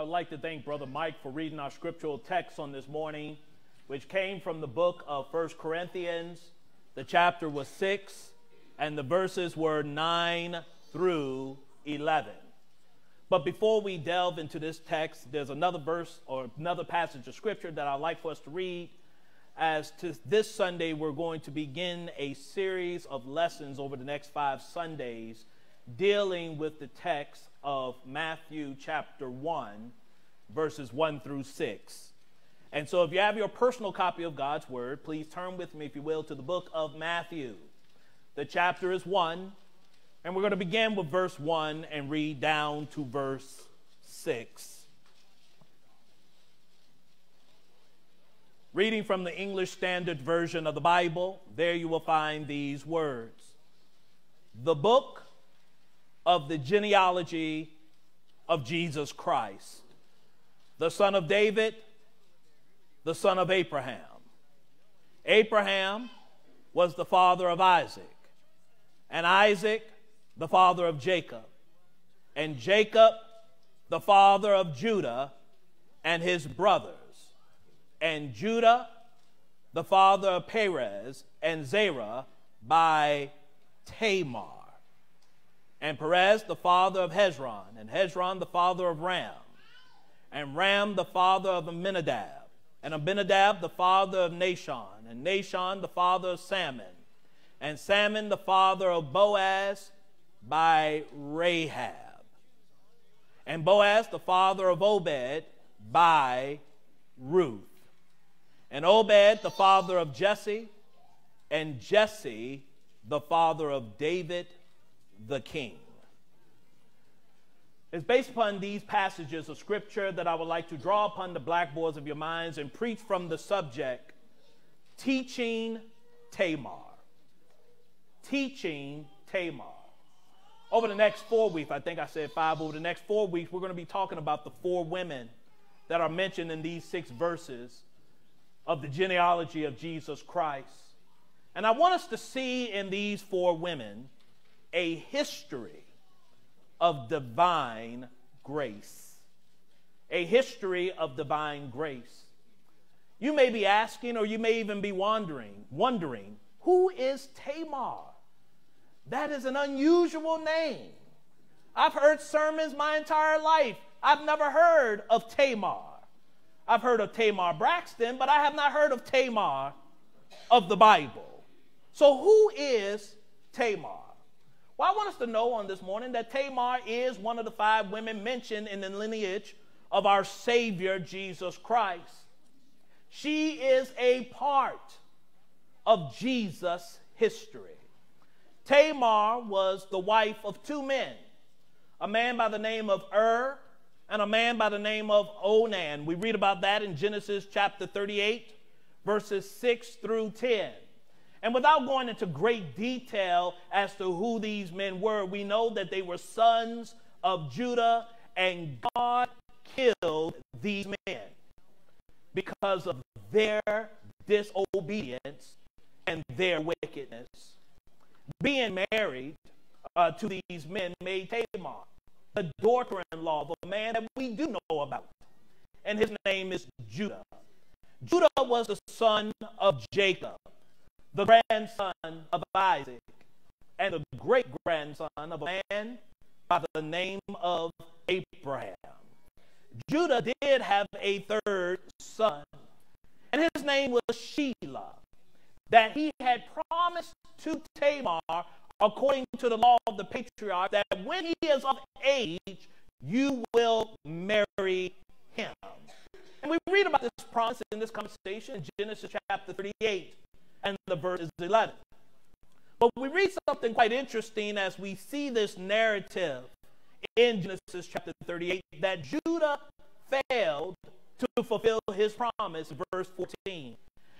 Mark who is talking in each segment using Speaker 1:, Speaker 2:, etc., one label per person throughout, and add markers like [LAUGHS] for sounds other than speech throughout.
Speaker 1: I would like to thank Brother Mike for reading our scriptural text on this morning, which came from the book of First Corinthians. The chapter was 6, and the verses were 9 through 11. But before we delve into this text, there's another verse or another passage of scripture that I'd like for us to read. As to this Sunday, we're going to begin a series of lessons over the next five Sundays dealing with the text of Matthew chapter 1, verses 1 through 6. And so, if you have your personal copy of God's Word, please turn with me, if you will, to the book of Matthew. The chapter is 1, and we're going to begin with verse 1 and read down to verse 6. Reading from the English Standard Version of the Bible, there you will find these words The book of the genealogy of Jesus Christ, the son of David, the son of Abraham. Abraham was the father of Isaac, and Isaac, the father of Jacob, and Jacob, the father of Judah and his brothers, and Judah, the father of Perez and Zerah by Tamar and Perez the father of Hezron, and Hezron the father of Ram, and Ram the father of Amminadab, and Amminadab the father of Nahshon, and Nahshon the father of Salmon, and Salmon the father of Boaz by Rahab, and Boaz the father of Obed by Ruth, and Obed the father of Jesse, and Jesse the father of David the king. It's based upon these passages of scripture that I would like to draw upon the blackboards of your minds and preach from the subject Teaching Tamar. Teaching Tamar. Over the next four weeks, I think I said five, over the next four weeks, we're going to be talking about the four women that are mentioned in these six verses of the genealogy of Jesus Christ. And I want us to see in these four women a history of divine grace. A history of divine grace. You may be asking, or you may even be wondering, wondering, who is Tamar? That is an unusual name. I've heard sermons my entire life. I've never heard of Tamar. I've heard of Tamar Braxton, but I have not heard of Tamar of the Bible. So, who is Tamar? Well, I want us to know on this morning that Tamar is one of the five women mentioned in the lineage of our Savior Jesus Christ. She is a part of Jesus' history. Tamar was the wife of two men, a man by the name of Ur and a man by the name of Onan. We read about that in Genesis chapter 38, verses 6 through 10. And without going into great detail as to who these men were, we know that they were sons of Judah, and God killed these men because of their disobedience and their wickedness. Being married uh, to these men made Tamar the daughter in law of a man that we do know about, and his name is Judah. Judah was the son of Jacob the grandson of Isaac, and the great grandson of a man by the name of Abraham. Judah did have a third son, and his name was Shelah, that he had promised to Tamar, according to the law of the patriarch, that when he is of age, you will marry him. And we read about this promise in this conversation in Genesis chapter 38 and the verse is 11. But we read something quite interesting as we see this narrative in Genesis chapter 38 that Judah failed to fulfill his promise, verse 14.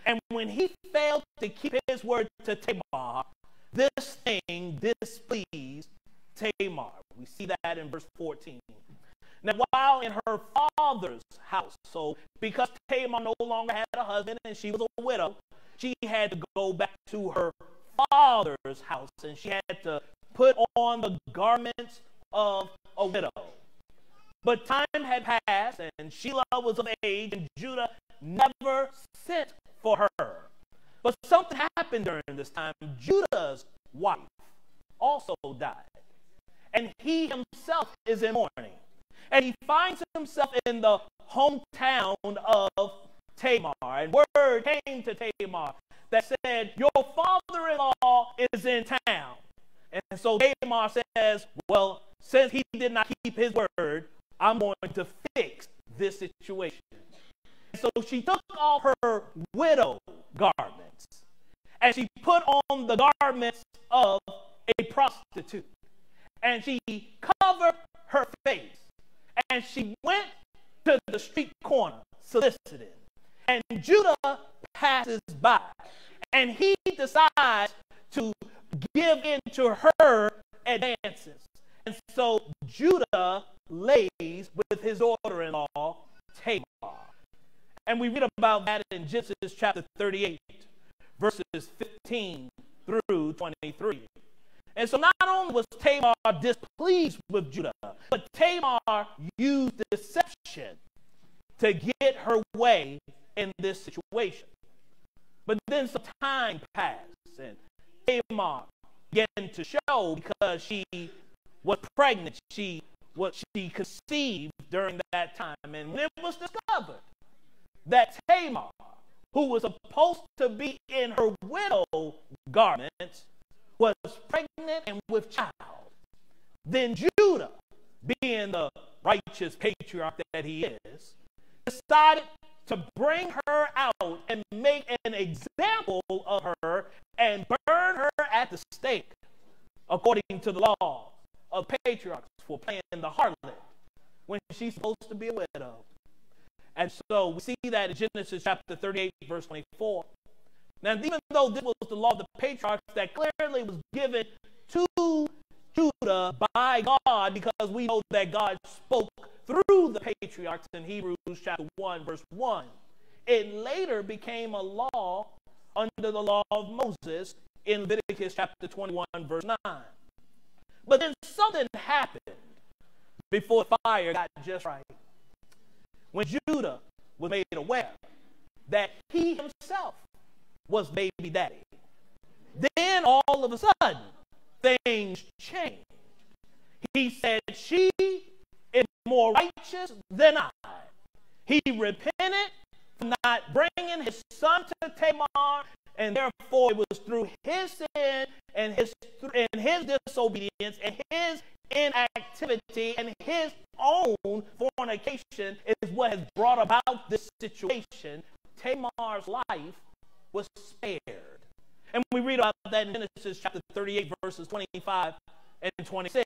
Speaker 1: And when he failed to keep his word to Tamar, this thing displeased Tamar. We see that in verse 14. Now, while in her father's house, so because Tamar no longer had a husband and she was a widow, she had to go back to her father's house and she had to put on the garments of a widow. But time had passed, and Shelah was of age, and Judah never sent for her. But something happened during this time. Judah's wife also died, and he himself is in mourning. And he finds himself in the hometown of Tamar. And word came to Tamar that said, Your father in law is in town. And so Tamar says, Well, since he did not keep his word, I'm going to fix this situation. And so she took off her widow garments and she put on the garments of a prostitute. And she covered her face and she went to the street corner soliciting. And Judah passes by and he decides to give in to her advances. And so Judah lays with his daughter in law, Tamar. And we read about that in Genesis chapter 38, verses 15 through 23. And so not only was Tamar displeased with Judah, but Tamar used deception to get her way in this situation. But then some time passed, and Tamar began to show because she was pregnant. She what she conceived during that time. And when it was discovered that Tamar, who was supposed to be in her widow garments, was pregnant and with child, then Judah, being the righteous patriarch that he is, decided to bring her out and make an example of her and burn her at the stake according to the law of patriarchs for playing the harlot when she's supposed to be a widow. And so we see that in Genesis chapter 38, verse 24. Now, even though this was the law of the patriarchs that clearly was given to Judah by God, because we know that God spoke through the patriarchs in Hebrews chapter 1, verse 1, it later became a law under the law of Moses in Leviticus chapter 21, verse 9. But then something happened before fire got just right. When Judah was made aware that he himself was baby daddy, then all of a sudden things changed. He said, She is more righteous than I. He repented for not bringing his son to Tamar and therefore it was through his sin and his and his disobedience and his inactivity and his own fornication is what has brought about this situation. Tamar's life was spared. And we read about that in Genesis chapter 38, verses 25 and 26.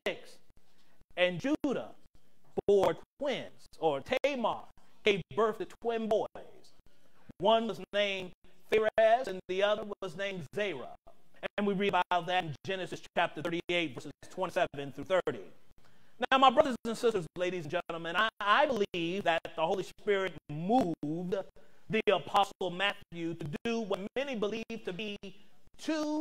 Speaker 1: And Judah bore twins, or Tamar gave birth to twin boys. One was named Pharez, and the other was named Zerah. And we read about that in Genesis chapter 38, verses 27 through 30. Now, my brothers and sisters, ladies and gentlemen, I, I believe that the Holy Spirit moved the Apostle Matthew to do what many believe to be two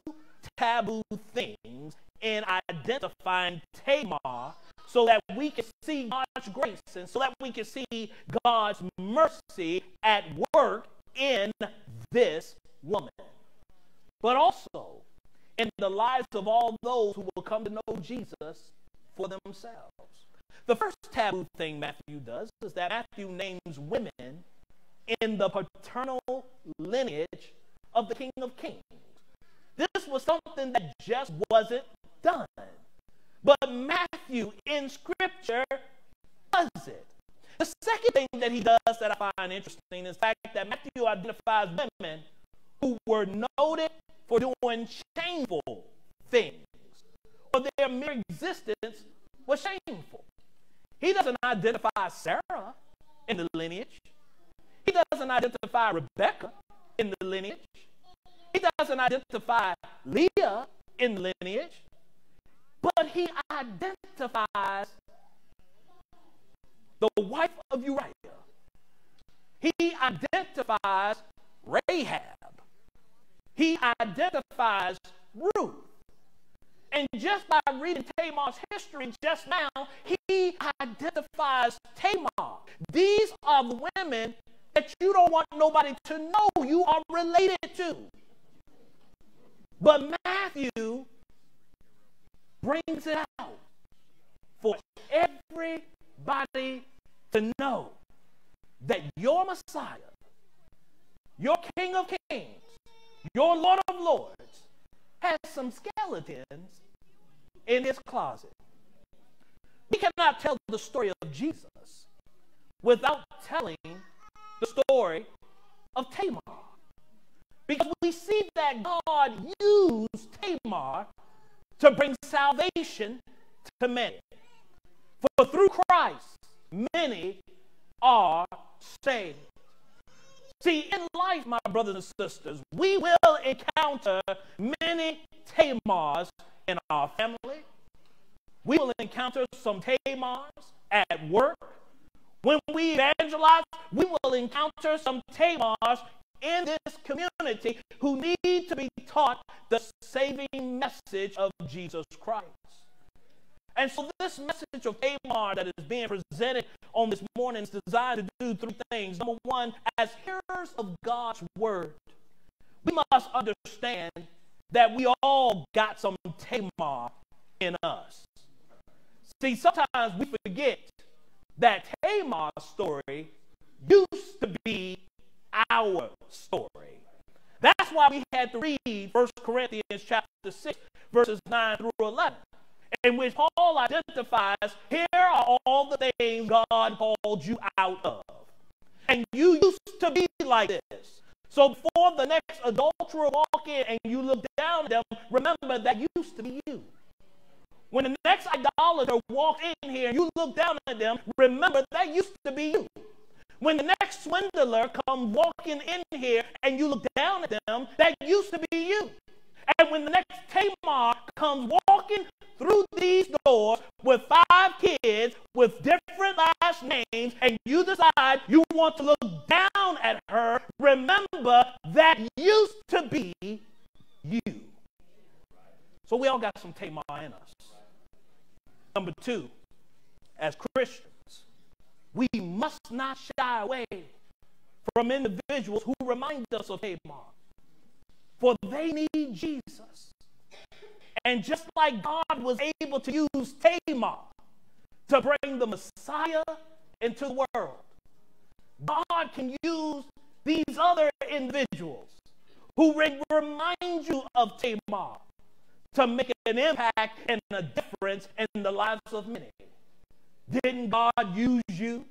Speaker 1: taboo things in identifying Tamar so that we can see God's grace and so that we can see God's mercy at work in this woman, but also in the lives of all those who will come to know Jesus for themselves. The first taboo thing Matthew does is that Matthew names women in the paternal lineage of the King of Kings. This was something that just wasn't done. But Matthew in Scripture does it. The second thing that he does that I find interesting is the fact that Matthew identifies women who were noted for doing shameful things, or their mere existence was shameful. He doesn't identify Sarah in the lineage. He doesn't identify Rebecca in the lineage. Doesn't identify Leah in lineage. But he identifies the wife of Uriah. He identifies Rahab. He identifies Ruth. And just by reading Tamar's history just now, he identifies Tamar. These are the women that you don't want nobody to know you are related to. But Matthew brings it out for everybody to know that your Messiah, your King of Kings, your Lord of Lords, has some skeletons in his closet. We cannot tell the story of Jesus without telling the story of Tamar. Because we see that God used Tamar to bring salvation to many. For through Christ, many are saved. See, in life, my brothers and sisters, we will encounter many Tamars in our family. We will encounter some Tamars at work. When we evangelize, we will encounter some Tamars in this community who need to be taught the saving message of Jesus Christ. And so, this message of Tamar that is being presented on this morning is designed to do three things. Number one, as hearers of God's word, we must understand that we all got some Tamar in us. See, sometimes we forget that Tamar's story used to be our story. That's why we had to read 1 Corinthians chapter 6, verses 9 through 11, in which Paul identifies here are all the things God called you out of. And you used to be like this. So before the next adulterer walk in and you look down at them, remember that used to be you. When the next idolater walked in here and you look down at them, remember that used to be you. When the next swindler come walking in here and you look down at them, that used to be you. And when the next Tamar comes walking through these doors with five kids with different last names, and you decide you want to look down at her, remember that used to be you. So we all got some Tamar in us. Number two, as Christians, we must not shy away from individuals who remind us of Tamar. For they need Jesus. And just like God was able to use Tamar to bring the Messiah into the world, God can use these other individuals who remind you of Tamar to make an impact and a difference in the lives of many. Didn't God use you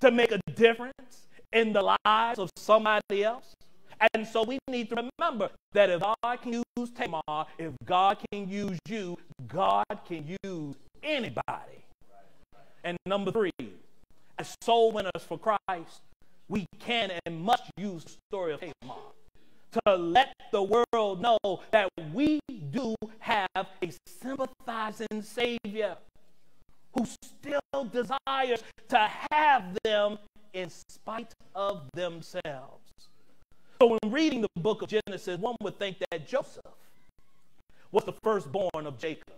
Speaker 1: to make a difference in the lives of somebody else? And so we need to remember that if God can use Tamar, if God can use you, God can use anybody. And number three, as soul winners for Christ, we can and must use the story of Tamar to let the world know that we do have a sympathizing Savior who still desires to have them in spite of themselves. So, when reading the book of Genesis, one would think that Joseph was the firstborn of Jacob.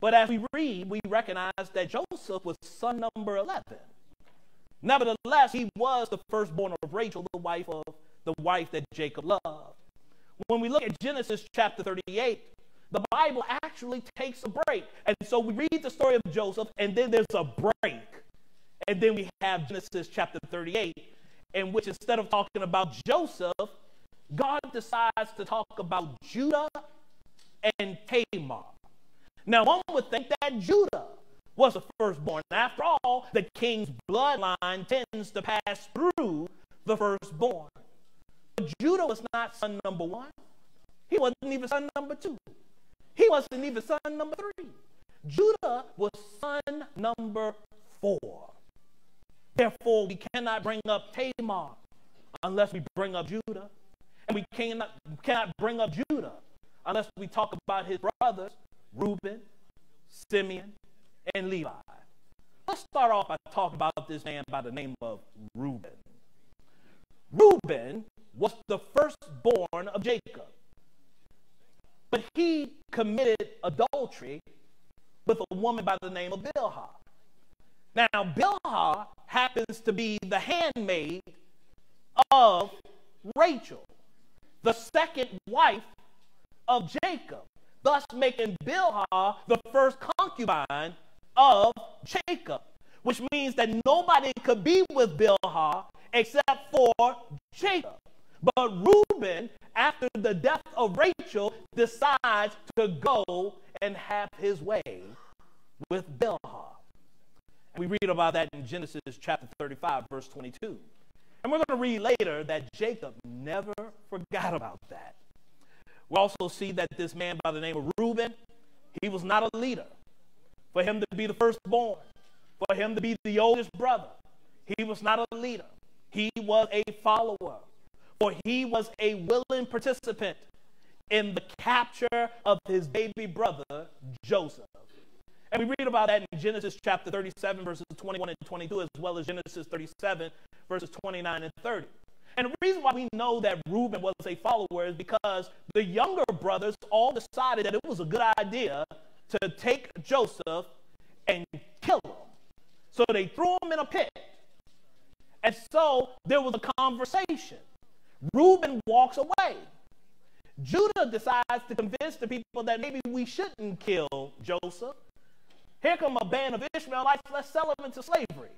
Speaker 1: But as we read, we recognize that Joseph was son number 11. Nevertheless, he was the firstborn of Rachel, the wife of the wife that Jacob loved. When we look at Genesis chapter 38, the Bible actually takes a break. And so we read the story of Joseph, and then there's a break. And then we have Genesis chapter 38, in which instead of talking about Joseph, God decides to talk about Judah and Tamar. Now, one would think that Judah was the firstborn. After all, the king's bloodline tends to pass through the firstborn. But Judah was not son number one. He wasn't even son number two. He wasn't even son number three. Judah was son number four. Therefore, we cannot bring up Tamar unless we bring up Judah. And we cannot, cannot bring up Judah unless we talk about his brothers, Reuben, Simeon, and Levi. Let's start off by talking about this man by the name of Reuben. Reuben was the firstborn of Jacob. But he committed adultery with a woman by the name of Bilhah. Now, Bilhah happens to be the handmaid of Rachel, the second wife of Jacob, thus making Bilhah the first concubine of Jacob, which means that nobody could be with Bilhah except for Jacob. But Reuben, after the death of Rachel, decides to go and have his way with Bilhah. We read about that in Genesis chapter 35, verse 22. And we're going to read later that Jacob never forgot about that. We also see that this man by the name of Reuben, he was not a leader. For him to be the firstborn, for him to be the oldest brother, he was not a leader. He was a follower, for he was a willing participant in the capture of his baby brother, Joseph. And we read about that in Genesis chapter 37, verses 21 and 22, as well as Genesis 37, verses 29 and 30. And the reason why we know that Reuben was a follower is because the younger brothers all decided that it was a good idea to take Joseph and kill him. So they threw him in a pit. And so there was a conversation. Reuben walks away. Judah decides to convince the people that maybe we shouldn't kill Joseph. Here come a band of Ishmaelites, let's sell them into slavery.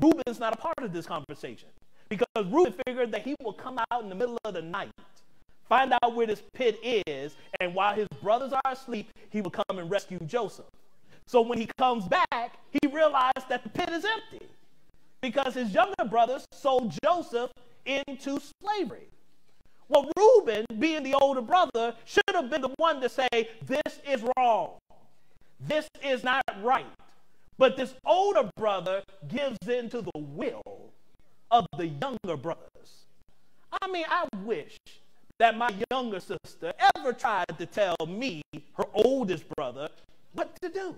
Speaker 1: Reuben's not a part of this conversation because Reuben figured that he will come out in the middle of the night, find out where this pit is, and while his brothers are asleep, he will come and rescue Joseph. So when he comes back, he realized that the pit is empty because his younger brothers sold Joseph into slavery. Well, Reuben, being the older brother, should have been the one to say, This is wrong. This is not right. But this older brother gives in to the will of the younger brothers. I mean, I wish that my younger sister ever tried to tell me, her oldest brother, what to do.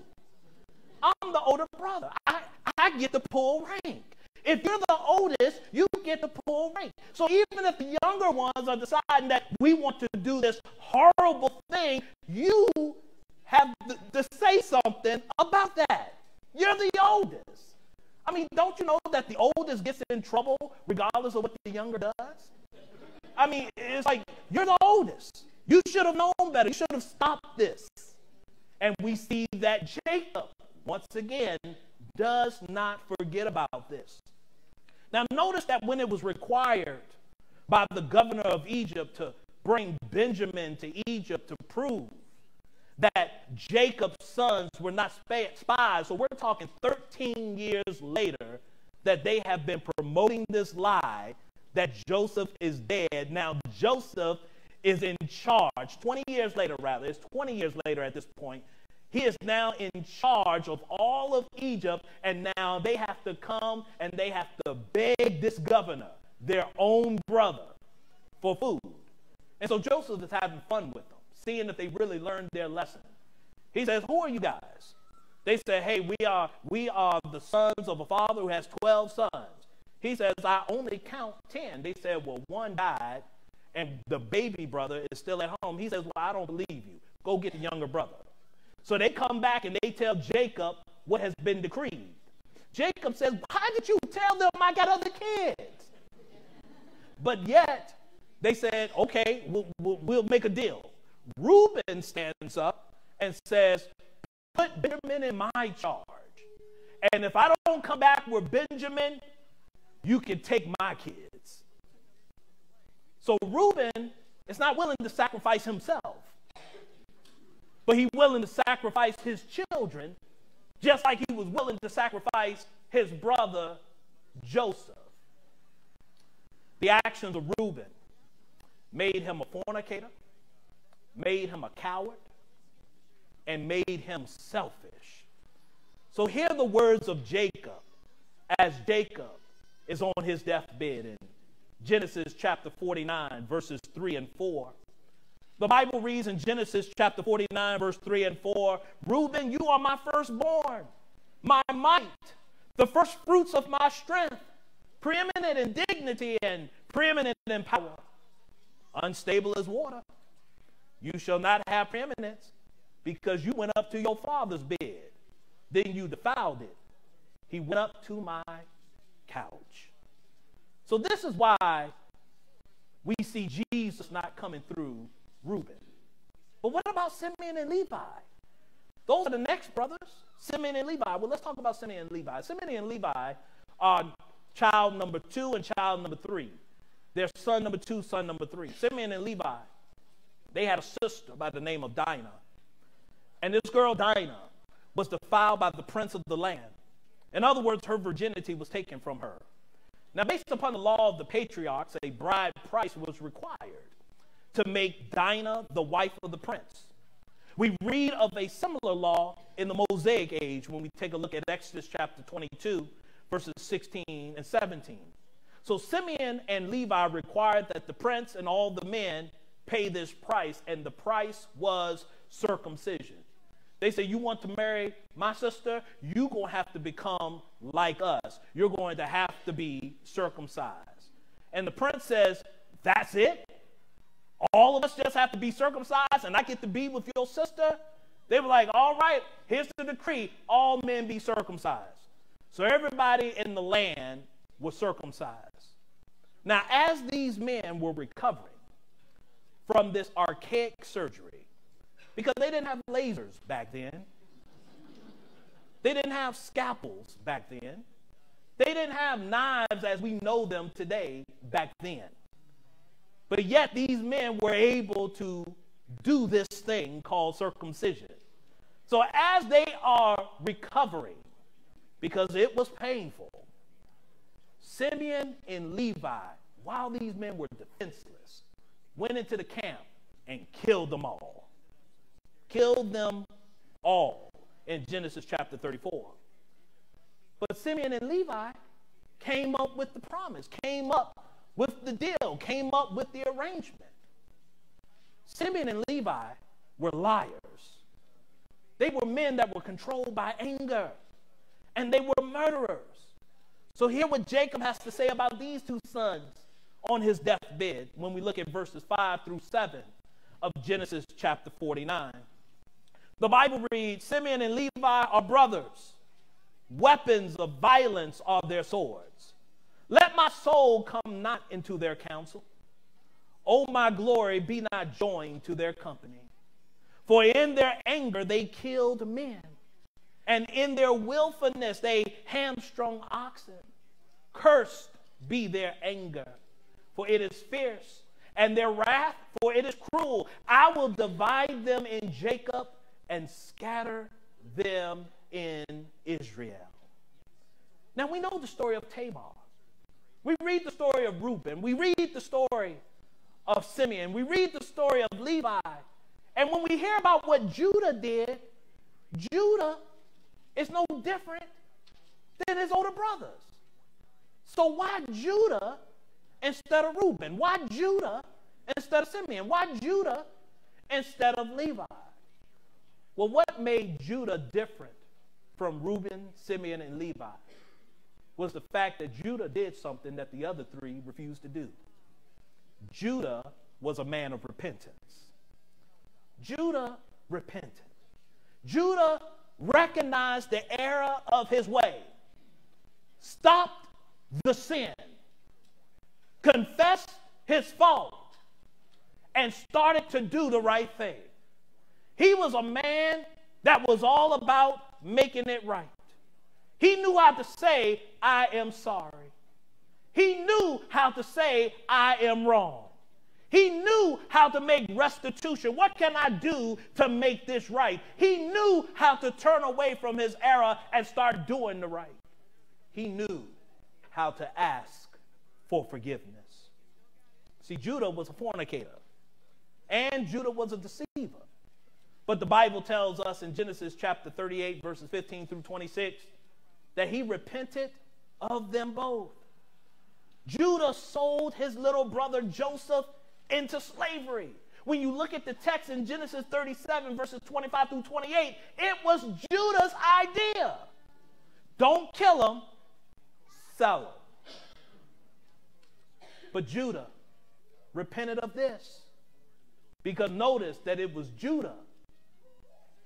Speaker 1: I'm the older brother. I, I get the pull rank. If you're the oldest, you get the pull rank. So even if the younger ones are deciding that we want to do this horrible thing, you have to say something about that. You're the oldest. I mean, don't you know that the oldest gets in trouble regardless of what the younger does? I mean, it's like you're the oldest. You should have known better. You should have stopped this. And we see that Jacob, once again, does not forget about this. Now, notice that when it was required by the governor of Egypt to bring Benjamin to Egypt to prove that Jacob's sons were not spies. So we're talking 13 years later that they have been promoting this lie that Joseph is dead. Now, Joseph is in charge. 20 years later, rather, it's 20 years later at this point. He is now in charge of all of Egypt, and now they have to come and they have to beg this governor, their own brother, for food. And so Joseph is having fun with them seeing if they really learned their lesson. He says, Who are you guys? They say, Hey, we are, we are the sons of a father who has 12 sons. He says, I only count 10. They said, Well, one died, and the baby brother is still at home. He says, Well, I don't believe you. Go get the younger brother. So they come back and they tell Jacob what has been decreed. Jacob says, How did you tell them I got other kids? But yet, they said, Okay, we'll, we'll, we'll make a deal. Reuben stands up and says, Put Benjamin in my charge. And if I don't come back with Benjamin, you can take my kids. So Reuben is not willing to sacrifice himself, but he's willing to sacrifice his children, just like he was willing to sacrifice his brother Joseph. The actions of Reuben made him a fornicator, made him a coward, and made him selfish. So hear the words of Jacob as Jacob is on his deathbed in Genesis chapter 49, verses 3 and 4. The Bible reads in Genesis chapter 49, verse 3 and 4 Reuben, you are my firstborn, my might, the first fruits of my strength, preeminent in dignity and preeminent in power, unstable as water You shall not have preeminence because you went up to your father's bed. Then you defiled it. He went up to my couch. So this is why we see Jesus not coming through Reuben. But what about Simeon and Levi? Those are the next brothers, Simeon and Levi. Well, let's talk about Simeon and Levi. Simeon and Levi are child number two and child number three. Their son number two, son number three. Simeon and Levi, they had a sister by the name of Dinah. And this girl, Dinah, was defiled by the prince of the land. In other words, her virginity was taken from her. Now, based upon the law of the patriarchs, a bride price was required to make Dinah the wife of the prince. We read of a similar law in the Mosaic age when we take a look at Exodus chapter 22, verses 16 and 17. So Simeon and Levi required that the prince and all the men pay this price, and the price was circumcision. They say, You want to marry my sister? You're going to have to become like us. You're going to have to be circumcised. And the prince says, That's it? All of us just have to be circumcised and I get to be with your sister? They were like, All right, here's the decree all men be circumcised. So everybody in the land was circumcised. Now, as these men were recovering from this archaic surgery, because they didn't have lasers back then, they didn't have scalpels back then, they didn't have knives as we know them today back then. But yet these men were able to do this thing called circumcision. So as they are recovering, because it was painful, Simeon and Levi, while these men were defenseless, went into the camp and killed them all. Killed them all in Genesis chapter 34. But Simeon and Levi came up with the promise, came up with the deal, came up with the arrangement. Simeon and Levi were liars. They were men that were controlled by anger, and they were murderers. So, hear what Jacob has to say about these two sons on his deathbed when we look at verses 5 through 7 of Genesis chapter 49. The Bible reads Simeon and Levi are brothers, weapons of violence are their swords. Let my soul come not into their counsel. O my glory, be not joined to their company. For in their anger they killed men, and in their willfulness they hamstrung oxen. Cursed be their anger, for it is fierce, and their wrath, for it is cruel. I will divide them in Jacob and scatter them in Israel. Now we know the story of Tamar. We read the story of Reuben. We read the story of Simeon. We read the story of Levi. And when we hear about what Judah did, Judah is no different than his older brothers. So why Judah instead of Reuben? Why Judah instead of Simeon? Why Judah instead of Levi? Well, what made Judah different from Reuben, Simeon, and Levi? Was the fact that Judah did something that the other three refused to do. Judah was a man of repentance. Judah repented. Judah recognized the error of his way, stopped the sin, confessed his fault, and started to do the right thing. He was a man that was all about making it right. He knew how to say, I am sorry. He knew how to say, I am wrong. He knew how to make restitution. What can I do to make this right? He knew how to turn away from his error and start doing the right. He knew how to ask for forgiveness. See, Judah was a fornicator, and Judah was a deceiver. But the Bible tells us in Genesis chapter 38, verses 15 through 26, that he repented of them both. Judah sold his little brother Joseph into slavery. When you look at the text in Genesis 37, verses 25 through 28, it was Judah's idea. Don't kill him, sell him. But Judah repented of this. Because notice that it was Judah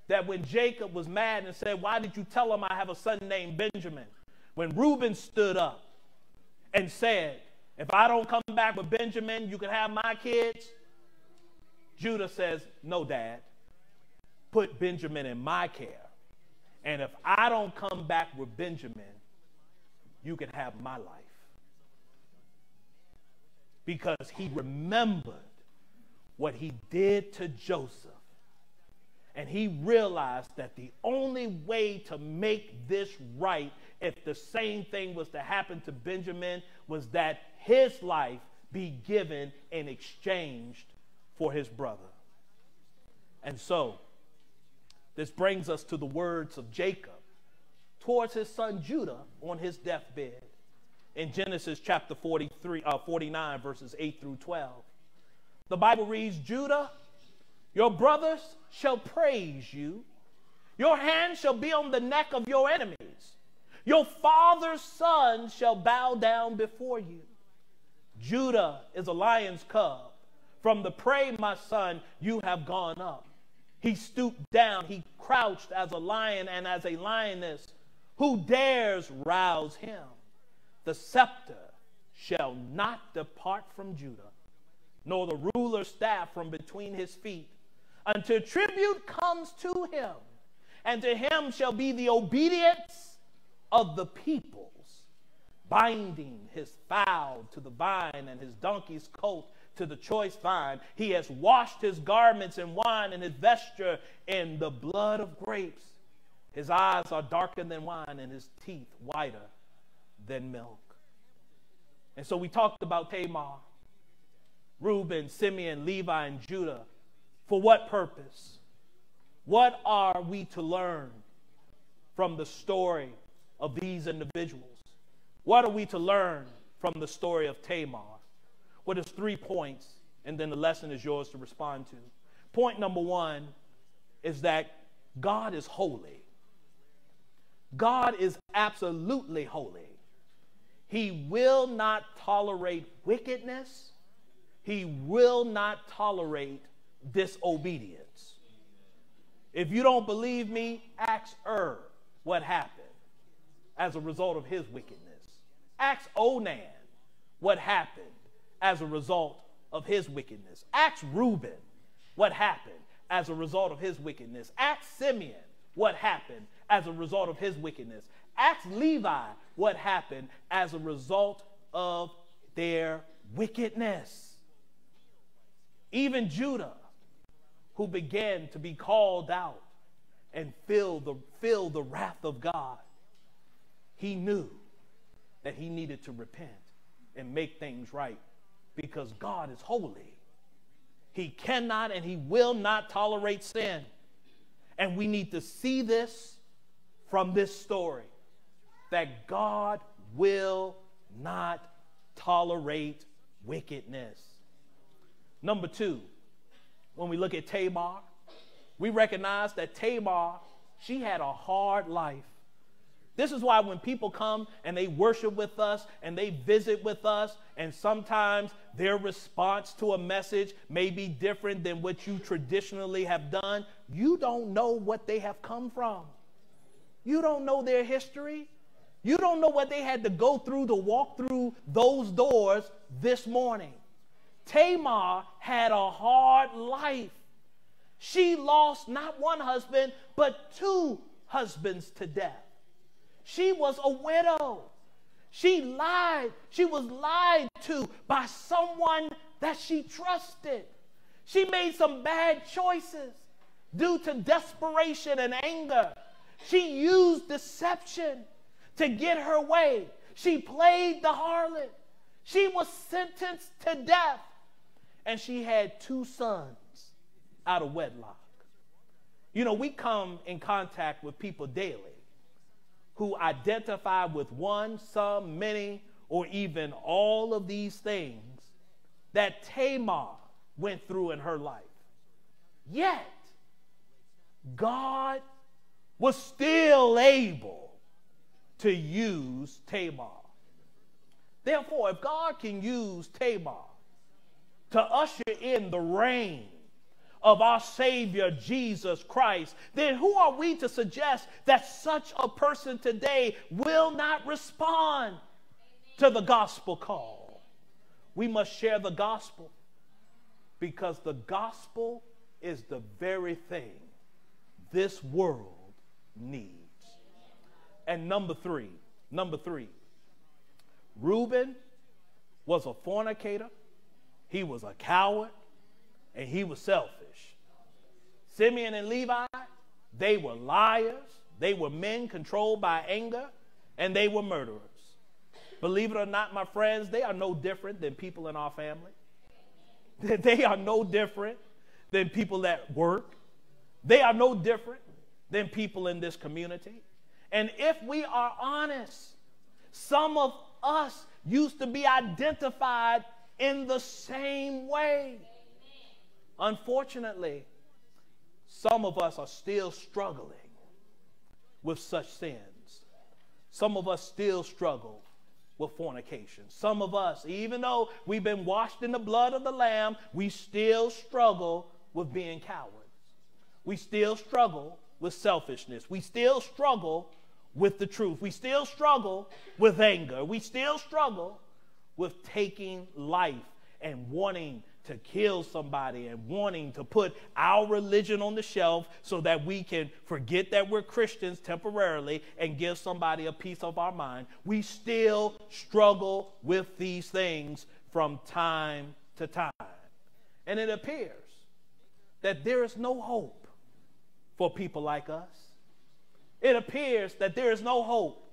Speaker 1: that when Jacob was mad and said, Why did you tell him I have a son named Benjamin? When Reuben stood up and said, If I don't come back with Benjamin, you can have my kids. Judah says, No, dad. Put Benjamin in my care. And if I don't come back with Benjamin, you can have my life. Because he remembered what he did to Joseph. And he realized that the only way to make this right, if the same thing was to happen to Benjamin, was that his life be given and exchanged for his brother. And so, this brings us to the words of Jacob towards his son Judah on his deathbed in Genesis chapter 43, uh, 49, verses 8 through 12. The Bible reads Judah, your brothers shall praise you, your hand shall be on the neck of your enemies, your father's son shall bow down before you. Judah is a lion's cub. From the prey, my son, you have gone up. He stooped down, he crouched as a lion and as a lioness. Who dares rouse him? The scepter shall not depart from Judah, nor the ruler's staff from between his feet, until tribute comes to him, and to him shall be the obedience of the peoples, binding his foal to the vine and his donkey's coat to the choice vine. He has washed his garments in wine and his vesture in the blood of grapes. His eyes are darker than wine and his teeth whiter than milk. And so we talked about Tamar, Reuben, Simeon, Levi, and Judah. For what purpose? What are we to learn from the story of these individuals? What are we to learn from the story of Tamar? What is three points, and then the lesson is yours to respond to. Point number one is that God is holy. God is absolutely holy. He will not tolerate wickedness. He will not tolerate disobedience. If you don't believe me, ask Ur what happened as a result of his wickedness. Ask Onan what happened as a result of his wickedness. Ask Reuben what happened as a result of his wickedness. Ask Simeon what happened as a result of his wickedness. Ask Levi what happened as a result of their wickedness. Even Judah, who began to be called out and feel the, feel the wrath of God, he knew that he needed to repent and make things right because God is holy. He cannot and he will not tolerate sin. And we need to see this from this story that God will not tolerate wickedness. Number two, when we look at Tamar, we recognize that Tamar, she had a hard life. This is why when people come and they worship with us and they visit with us, and sometimes their response to a message may be different than what you traditionally have done, you don't know what they have come from. You don't know their history. You don't know what they had to go through to walk through those doors this morning. Tamar had a hard life. She lost not one husband, but two husbands to death. She was a widow. She lied. She was lied to by someone that she trusted. She made some bad choices due to desperation and anger. She used deception to get her way. She played the harlot. She was sentenced to death. And she had two sons out of wedlock. You know, we come in contact with people daily who identify with one, some, many, or even all of these things that Tamar went through in her life. Yet, God was still able to use Tamar. Therefore, if God can use Tamar to usher in the reign of our Savior Jesus Christ, then who are we to suggest that such a person today will not respond to the gospel call? We must share the gospel because the gospel is the very thing this world needs. And number three, number three, Reuben was a fornicator, he was a coward, and he was selfish. Simeon and Levi, they were liars, they were men controlled by anger, and they were murderers. Believe it or not, my friends, they are no different than people in our family. [LAUGHS] They are no different than people at work. They are no different than people in this community. And if we are honest, some of us used to be identified in the same way. Unfortunately, some of us are still struggling with such sins. Some of us still struggle with fornication. Some of us, even though we've been washed in the blood of the Lamb, we still struggle with being cowards. We still struggle with selfishness. We still struggle with the truth. We still struggle with anger. We still struggle with taking life and wanting to kill somebody and wanting to put our religion on the shelf so that we can forget that we're Christians temporarily and give somebody a piece of our mind. We still struggle with these things from time to time. And it appears that there is no hope for people like us. It appears that there is no hope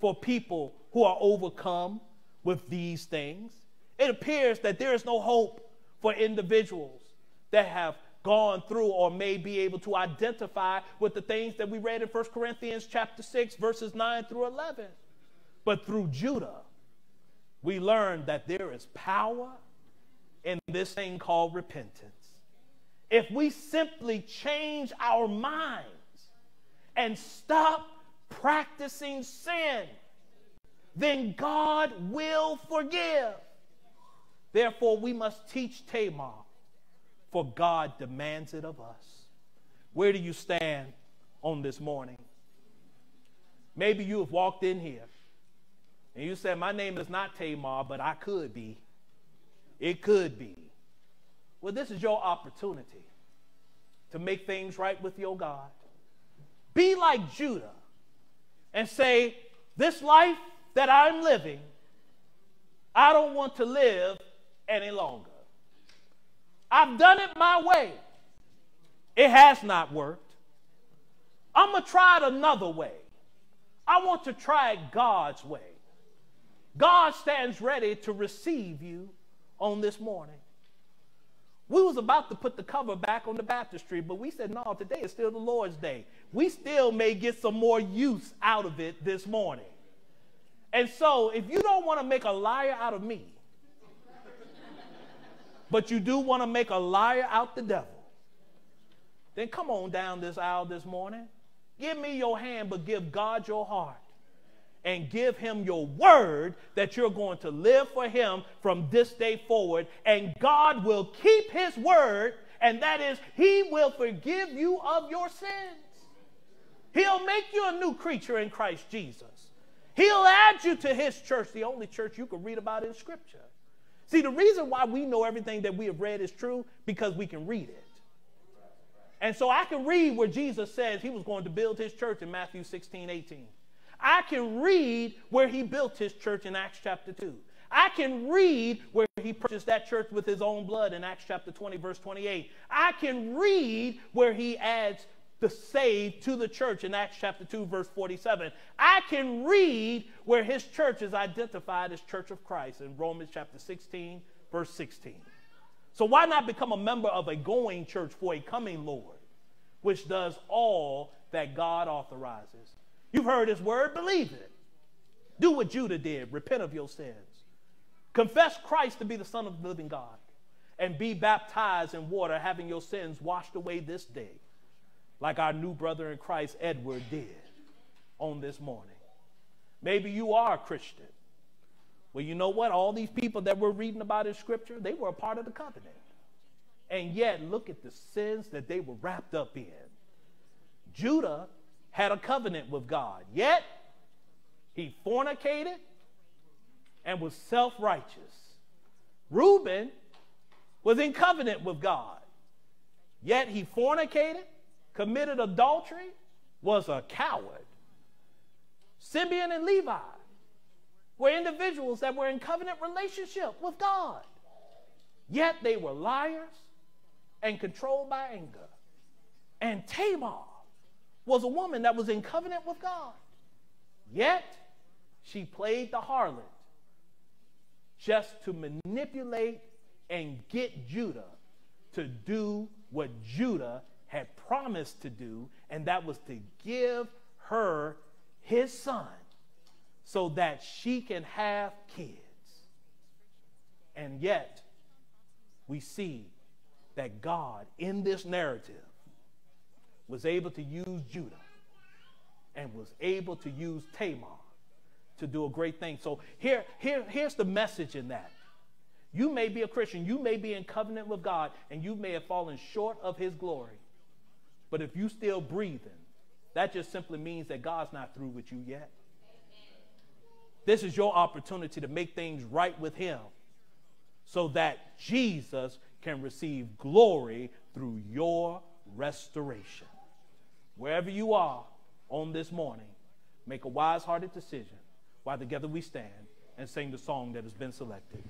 Speaker 1: for people who are overcome with these things. It appears that there is no hope for individuals that have gone through or may be able to identify with the things that we read in 1 Corinthians chapter 6 verses 9 through 11. But through Judah, we learn that there is power in this thing called repentance. If we simply change our minds and stop practicing sin, then God will forgive. Therefore, we must teach Tamar, for God demands it of us. Where do you stand on this morning? Maybe you have walked in here and you said, My name is not Tamar, but I could be. It could be. Well, this is your opportunity to make things right with your God. Be like Judah and say, This life that I'm living, I don't want to live any longer. I've done it my way. It has not worked. I'm going to try it another way. I want to try it God's way. God stands ready to receive you on this morning. We was about to put the cover back on the baptistry, but we said, no, today is still the Lord's day. We still may get some more use out of it this morning. And so if you don't want to make a liar out of me, but you do want to make a liar out the devil, then come on down this aisle this morning. Give me your hand, but give God your heart. And give him your word that you're going to live for him from this day forward. And God will keep his word, and that is, he will forgive you of your sins. He'll make you a new creature in Christ Jesus. He'll add you to his church, the only church you can read about in Scripture. See, the reason why we know everything that we have read is true because we can read it. And so I can read where Jesus says he was going to build his church in Matthew 16, 18. I can read where he built his church in Acts chapter 2. I can read where he purchased that church with his own blood in Acts chapter 20, verse 28. I can read where he adds the saved to the church in Acts chapter 2, verse 47. I can read where his church is identified as Church of Christ in Romans chapter 16, verse 16. So why not become a member of a going church for a coming Lord, which does all that God authorizes? You've heard his word, believe it. Do what Judah did, repent of your sins. Confess Christ to be the Son of the living God, and be baptized in water, having your sins washed away this day like our new brother in Christ, Edward, did on this morning. Maybe you are a Christian. Well, you know what? All these people that we're reading about in Scripture, they were a part of the covenant. And yet, look at the sins that they were wrapped up in. Judah had a covenant with God, yet he fornicated and was self righteous. Reuben was in covenant with God, yet he fornicated, committed adultery, was a coward. Simeon and Levi were individuals that were in covenant relationship with God, yet they were liars and controlled by anger. And Tamar was a woman that was in covenant with God, yet she played the harlot just to manipulate and get Judah to do what Judah had promised to do, and that was to give her his son so that she can have kids. And yet, we see that God in this narrative was able to use Judah and was able to use Tamar to do a great thing. So here, here, here's the message in that. You may be a Christian, you may be in covenant with God, and you may have fallen short of his glory. But if you still breathing, that just simply means that God's not through with you yet. This is your opportunity to make things right with him so that Jesus can receive glory through your restoration. Wherever you are on this morning, make a wise hearted decision while together we stand and sing the song that has been selected.